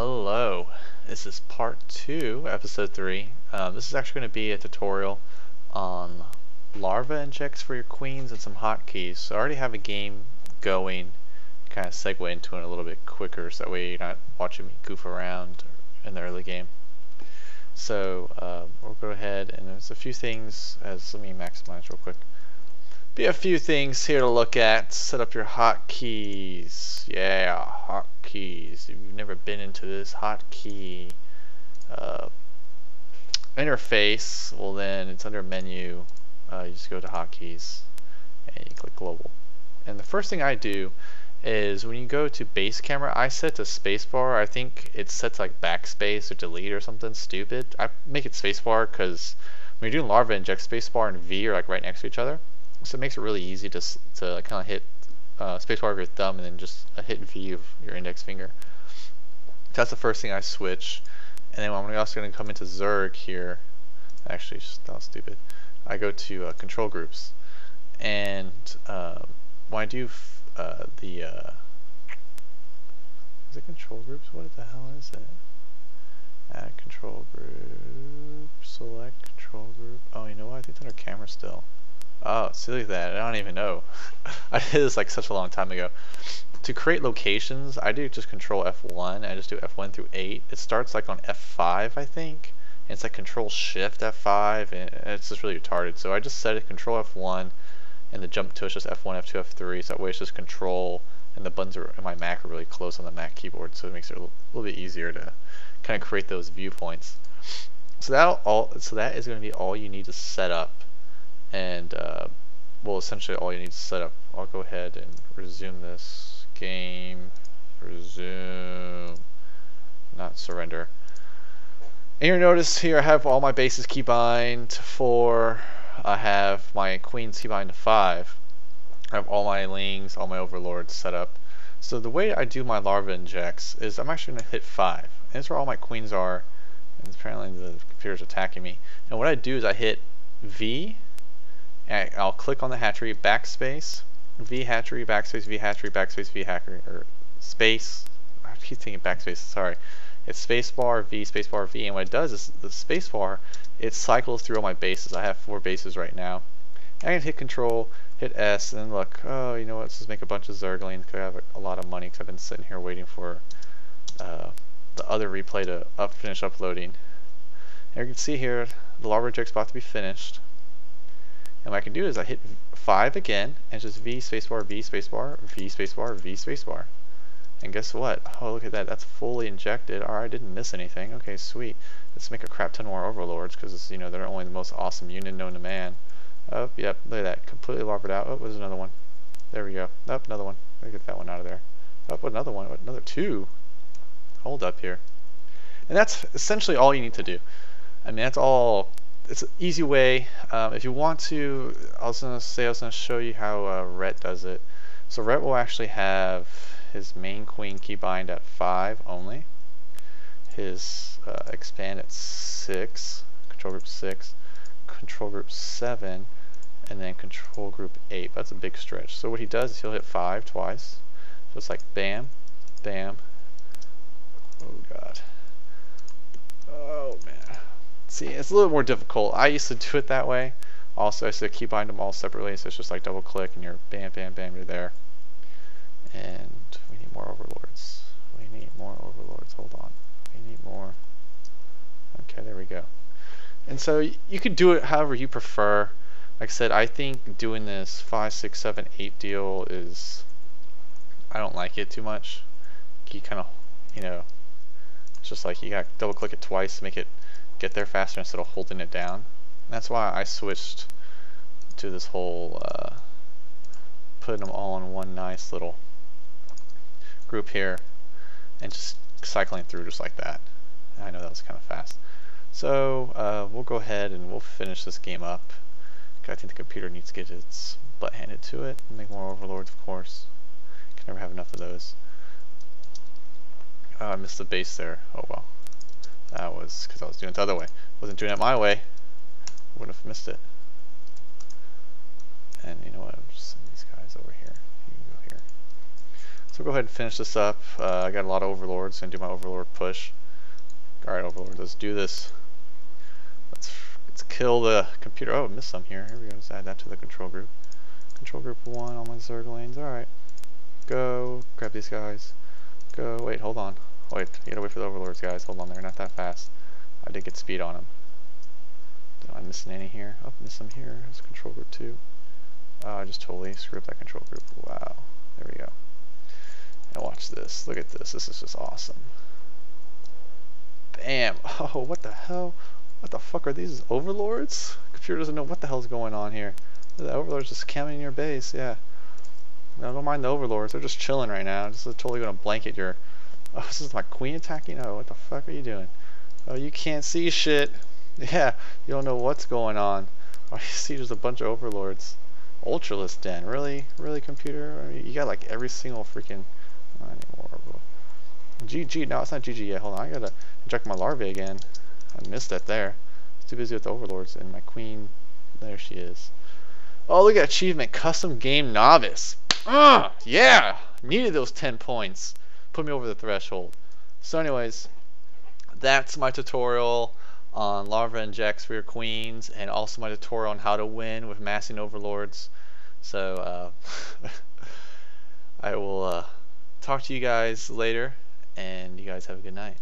Hello, this is part 2, episode 3. Uh, this is actually going to be a tutorial on larva injects for your queens and some hotkeys. So I already have a game going, kind of segue into it a little bit quicker so that way you're not watching me goof around in the early game. So uh, we'll go ahead and there's a few things, as let me maximize real quick be a few things here to look at. Set up your hotkeys. Yeah, hotkeys. If you've never been into this hotkey uh, interface, well then it's under menu. Uh, you just go to hotkeys and you click global. And the first thing I do is when you go to base camera, I set to spacebar. I think it sets like backspace or delete or something stupid. I make it spacebar because when you're doing larva inject, spacebar and V are like right next to each other. So it makes it really easy to, to kind of hit uh, spacebar with your thumb and then just a hit V of your index finger. That's the first thing I switch. And then I'm also going to come into Zerg here. Actually, that was stupid. I go to uh, control groups. And uh, when I do uh, the... Uh, is it control groups? What the hell is it? Add control group, select control group. Oh, you know what? I think it's under camera still. Oh, silly that. I don't even know. I did this like such a long time ago. To create locations, I do just control F1. I just do F1 through 8. It starts like on F5, I think. And it's like control shift F5 and it's just really retarded. So I just set it control F1 and the jump to it's just F1, F2, F3. So that way it's just control and the buttons are in my Mac are really close on the Mac keyboard. So it makes it a little, little bit easier to kind of create those viewpoints. So that all so that is going to be all you need to set up and uh, well essentially all you need to set up I'll go ahead and resume this game. Resume. Not surrender. And you'll notice here I have all my bases keybind to 4 I have my queens keybind to 5 I have all my lings all my overlords set up. So the way I do my larva injects is I'm actually going to hit 5 and that's where all my queens are. And apparently the computer's attacking me. And what I do is I hit V I'll click on the hatchery, backspace, V hatchery, backspace, V hatchery, backspace, V hatchery, or space. I keep thinking backspace. Sorry, it's spacebar V spacebar V, and what it does is the spacebar it cycles through all my bases. I have four bases right now. I can hit Control, hit S, and look. Oh, you know what? Let's just make a bunch of Zerglings because I have a, lot of money because I've been sitting here waiting for uh, the other replay to up, finish uploading. And you can see here the larva inject's about to be finished. And what I can do is I hit 5 again, and it's just V spacebar, V spacebar, V spacebar, V spacebar. And guess what? Oh, look at that. That's fully injected. Alright, I didn't miss anything. Okay, sweet. Let's make a crap ton more overlords, because, you know, they're only the most awesome unit known to man. Oh, yep, look at that. Completely larvaed out. Oh, there's another one. There we go. Oh, another one. Let me get that one out of there. Oh, another one. Another two. Hold up here. And that's essentially all you need to do. I mean, that's all it's an easy way. Um, if you want to, I was going to say I was to show you how uh, Rhett does it. So Rhett will actually have his main queen keybind at 5 only. His uh, expand at 6, control group 6, control group 7, and then control group 8. That's a big stretch. So what he does is he'll hit 5 twice. So it's like bam, bam. Oh god. Oh man. See, it's a little more difficult. I used to do it that way. Also, I used to keybind them all separately, so it's just like double click and you're bam, bam, bam, you're there. And we need more overlords. We need more overlords. Hold on. We need more. Okay, there we go. And so you could do it however you prefer. Like I said, I think doing this 5, 6, 7, 8 deal is... I don't like it too much. You kind of, you know, it's just like you got double click it twice to make it get there faster instead of holding it down. And that's why I switched to this whole uh, putting them all in one nice little group here and just cycling through just like that. I know that was kind of fast. So uh, we'll go ahead and we'll finish this game up. I think the computer needs to get its butt handed to it. Make more overlords, of course. Can never have enough of those. Oh, I missed the base there. Oh well. That was because I was doing it the other way. Wasn't doing it my way. Wouldn't have missed it. And you know what? I'm just send these guys over here. You can go here. So go ahead and finish this up. Uh, I got a lot of overlords and do my overlord push. Alright overlord, let's do this. Let's let's kill the computer. Oh, I missed some here. Here we go. Let's add that to the control group. Control group one, all my Zerglings. Alright. Go. Grab these guys. Go. Wait, hold on. Wait, you gotta wait for the overlords, guys. Hold on, they're not that fast. I did get speed on them. Am I missing any here? Oh, miss some here. There's control group two. Oh, I just totally screwed up that control group. Wow. There we go. Now watch this. Look at this. This is just awesome. Bam. Oh, what the hell? What the fuck are these overlords? Computer doesn't know what the hell's going on here. The overlords just camping your base. Yeah. No, don't mind the overlords. They're just chilling right now. Just totally gonna blanket your. Oh, this is my queen attacking. Oh, what the fuck are you doing? Oh, you can't see shit. Yeah, you don't know what's going on. Oh, you see, there's a bunch of overlords. Ultralisk Den, really, really, computer? I mean, you got like every single freaking. I need more. GG. No, it's not GG yet. Hold on, I gotta inject my larvae again. I missed that there. I was too busy with the overlords and my queen. There she is. Oh, look at achievement, custom game novice. Ah, yeah, needed those 10 points. Put me over the threshold. So anyways, that's my tutorial on larva injects for your queens and also my tutorial on how to win with massing overlords. So uh, I will uh, talk to you guys later and you guys have a good night.